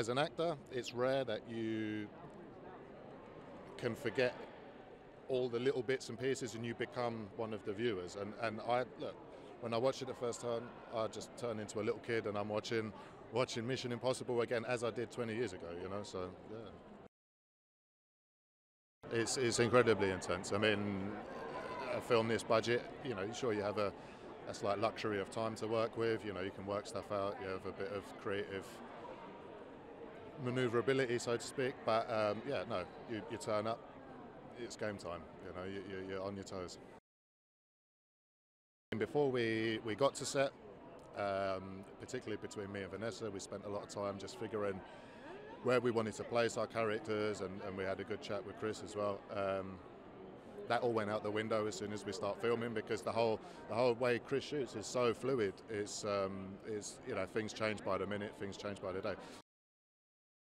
as an actor, it's rare that you can forget all the little bits and pieces and you become one of the viewers. And, and I look, when I watched it the first time, I just turned into a little kid and I'm watching watching Mission Impossible again as I did 20 years ago, you know, so yeah. It's, it's incredibly intense. I mean, a film this budget, you know, sure you have a, a slight luxury of time to work with, you know, you can work stuff out, you have a bit of creative maneuverability, so to speak, but um, yeah, no, you, you turn up, it's game time, you know, you, you, you're on your toes. Before we, we got to set, um, particularly between me and Vanessa, we spent a lot of time just figuring where we wanted to place our characters, and, and we had a good chat with Chris as well. Um, that all went out the window as soon as we start filming because the whole the whole way Chris shoots is so fluid. It's um, is you know things change by the minute, things change by the day.